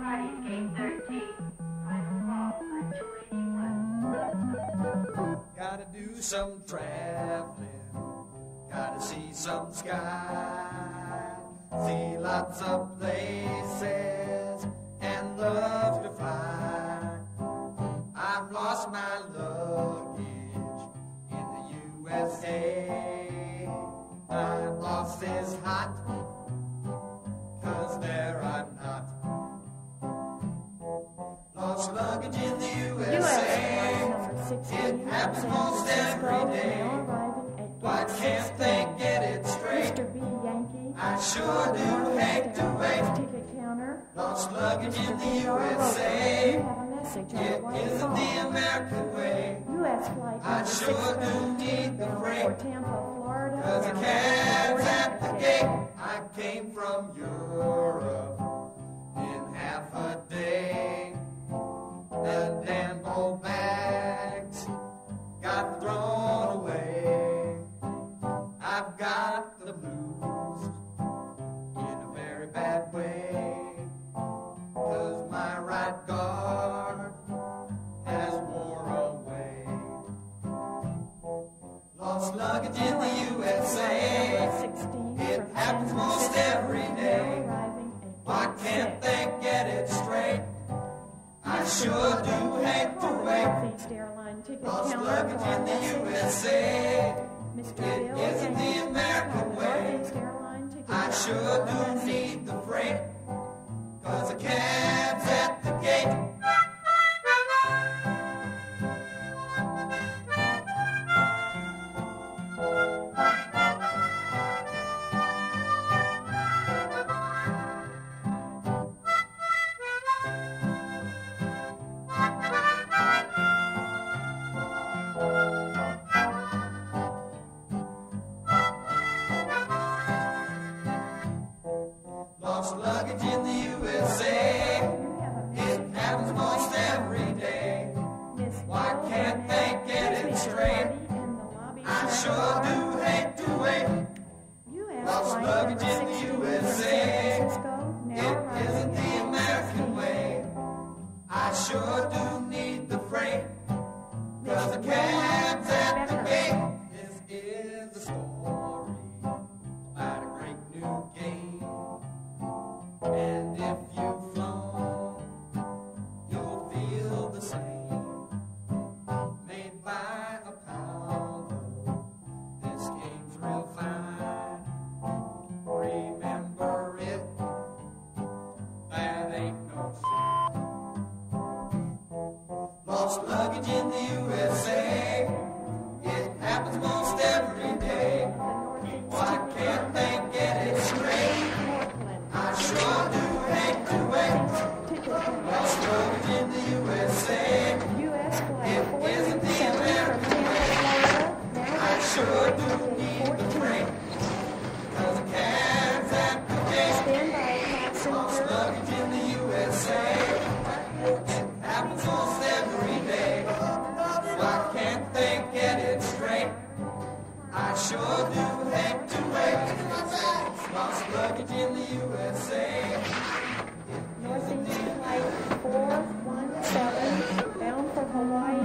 i Gotta do some traveling, gotta see some sky, see lots of places. And love. Lost luggage in the U.S. USA. flight number 16 It happens most every day. now arriving at Why can't they 16. get it straight? Mr. B. Yankee. I sure do hate to wait. Ticket counter. Lost luggage in the USA. You have a message on the It isn't the American way. U.S. flight I sure do need the for Tampa, Florida. Got the blues in a very bad way. Cause my right guard has wore away. Lost luggage in the USA. It happens most every day. Why can't they get it straight? I sure do hate to wait. Lost luggage in the. USA. Mr. I sure do need the freight. Luggage in the USA. Lost luggage in the USA. It happens most every day. Why can't they get it straight? I sure do hate to wait. Lost luggage in the USA. It isn't the 437 American now I sure do need the gate Wait. Lost luggage in the. Northeast Flight 417, bound for Hawaii,